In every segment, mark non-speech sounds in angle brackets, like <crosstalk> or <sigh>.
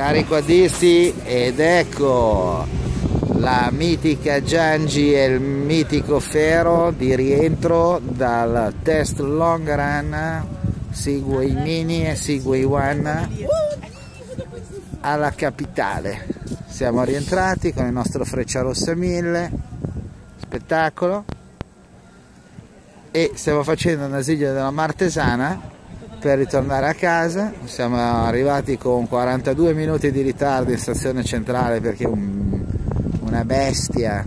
Cari quadristi ed ecco la mitica Giangi e il mitico Fero di rientro dal test long run. Segway Mini e Segway One alla capitale. Siamo rientrati con il nostro Freccia Rossa 1000, spettacolo. E stiamo facendo una sigla della Martesana per ritornare a casa. Siamo arrivati con 42 minuti di ritardo in stazione centrale perché un, una bestia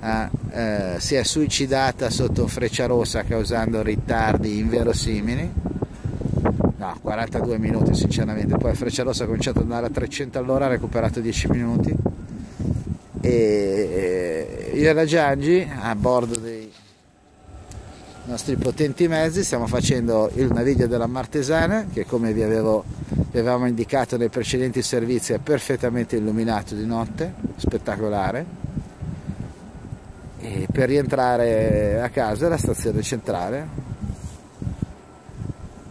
ha, eh, si è suicidata sotto freccia rossa causando ritardi inverosimili. No 42 minuti sinceramente. Poi freccia rossa ha cominciato ad andare a 300 all'ora ha recuperato 10 minuti. E io e la Giangi a bordo nostri potenti mezzi, stiamo facendo il naviglio della Martesana che come vi, avevo, vi avevamo indicato nei precedenti servizi è perfettamente illuminato di notte, spettacolare. E per rientrare a casa alla stazione centrale.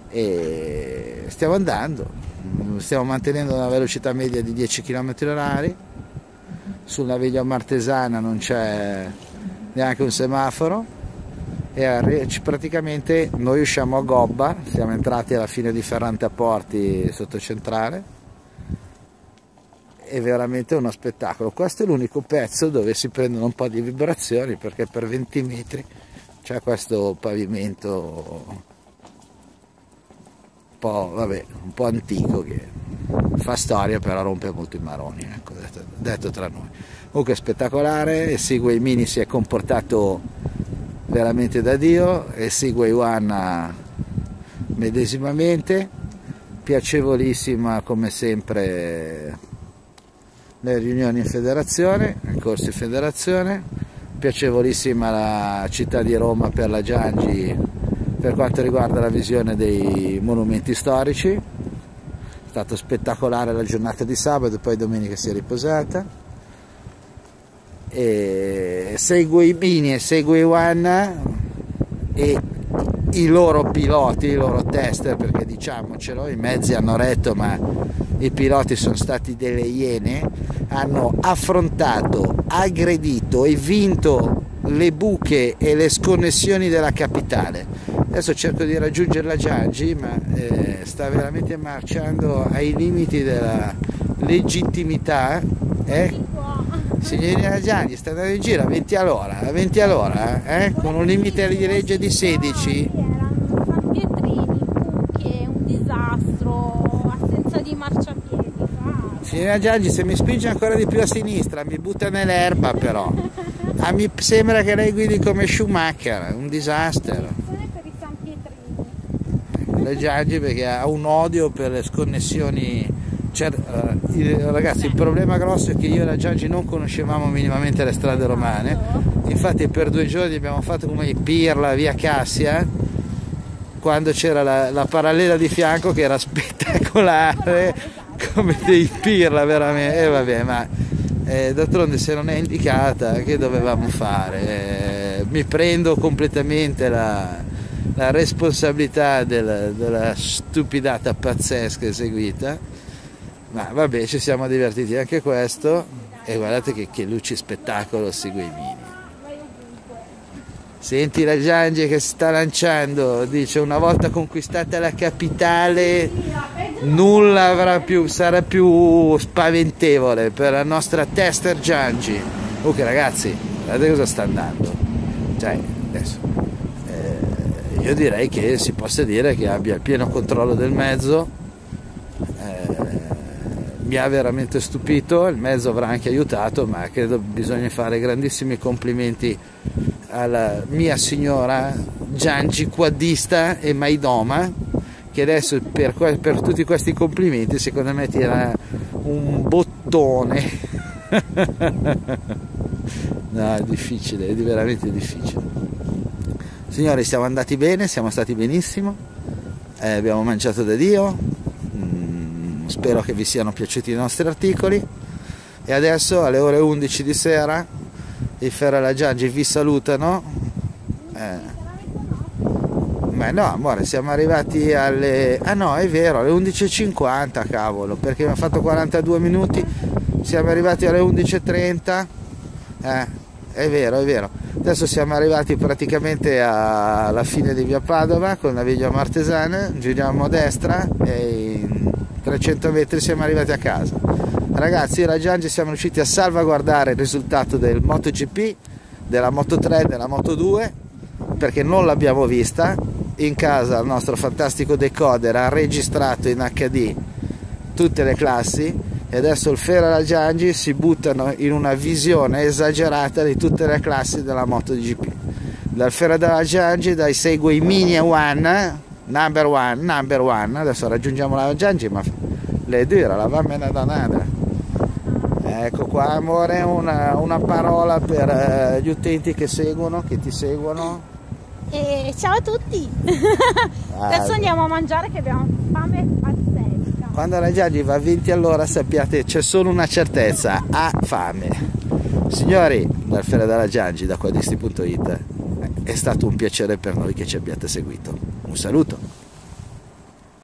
E stiamo andando, stiamo mantenendo una velocità media di 10 km h sul naviglio Martesana non c'è neanche un semaforo e praticamente noi usciamo a Gobba, siamo entrati alla fine di Ferrante a Porti sotto centrale è veramente uno spettacolo. Questo è l'unico pezzo dove si prendono un po' di vibrazioni perché per 20 metri c'è questo pavimento un po', vabbè, un po' antico che fa storia però rompe molto i maroni, ecco, detto, detto tra noi. Comunque spettacolare, Segue Mini si è comportato veramente da Dio e segue Ioanna medesimamente, piacevolissima come sempre le riunioni in federazione, i corsi in federazione, piacevolissima la città di Roma per la Giangi per quanto riguarda la visione dei monumenti storici, è stato spettacolare la giornata di sabato, poi domenica si è riposata. E segue i Mini e segue i One e i loro piloti, i loro tester, perché diciamocelo, i mezzi hanno retto ma i piloti sono stati delle iene, hanno affrontato, aggredito e vinto le buche e le sconnessioni della capitale. Adesso cerco di raggiungere la Giangi, ma eh, sta veramente marciando ai limiti della legittimità. Eh? Signorina Gianni sta andando in giro a 20 all'ora, a 20 all'ora, eh? con un limite di legge di 16. San Pietrini, buche, un disastro, assenza di marciapiedi. Signorina Gianni, se mi spinge ancora di più a sinistra, mi butta nell'erba però. Ah, mi sembra che lei guidi come Schumacher, un disastro. Per i San Pietrini. La Gianni perché ha un odio per le sconnessioni cioè, uh, ragazzi il problema grosso è che io e la Giangi non conoscevamo minimamente le strade romane. Infatti per due giorni abbiamo fatto come i Pirla via Cassia quando c'era la, la, parallela di fianco che era spettacolare come dei Pirla veramente. E eh, vabbè ma eh, d'altronde se non è indicata che dovevamo fare? Eh, mi prendo completamente la, la responsabilità del, della stupidata pazzesca eseguita ma vabbè ci siamo divertiti anche questo. E guardate che, che luci spettacolo segue i mini. Senti la Giangi che si sta lanciando. Dice una volta conquistata la capitale nulla più, sarà più spaventevole per la nostra tester Giangi. Ok ragazzi guardate cosa sta andando. Cioè adesso eh, io direi che si possa dire che abbia il pieno controllo del mezzo mi ha veramente stupito, il mezzo avrà anche aiutato, ma credo bisogna fare grandissimi complimenti alla mia signora Giangi quadista e Maidoma, che adesso per, per tutti questi complimenti secondo me tira un bottone. <laughs> no, è difficile, è veramente difficile. Signori, siamo andati bene, siamo stati benissimo, eh, abbiamo mangiato da Dio, spero che vi siano piaciuti i nostri articoli e adesso alle ore 11 di sera i Ferrara Giangi vi salutano eh, Ma no, amore, siamo arrivati alle... Ah no, è vero, alle 11.50, cavolo, perché abbiamo fatto 42 minuti, siamo arrivati alle 11.30. Eh, è vero, è vero. Adesso siamo arrivati praticamente alla fine di via Padova con la via Martesana, giriamo a destra e 300 metri siamo arrivati a casa. Ragazzi, io e la Giangi siamo riusciti a salvaguardare il risultato del MotoGP, della Moto 3, della Moto 2, perché non l'abbiamo vista. In casa il nostro fantastico decoder ha registrato in HD tutte le classi e adesso il Fera e la Giangi si buttano in una visione esagerata di tutte le classi della MotoGP. Dal Fera della Giangi, dai Segway Mini One, number one, number one, adesso raggiungiamo la Giangi, ma le dura, la va mena danata. Ecco qua amore una, una parola per eh, gli utenti che seguono, che ti seguono. E ciao a tutti! <laughs> Adesso andiamo a mangiare che abbiamo fame pazzesca. Quando la Giangi va a 20 all'ora sappiate c'è solo una certezza, ha fame. Signori, dal Fera della Giangi da quadristi.it è stato un piacere per noi che ci abbiate seguito. Un saluto!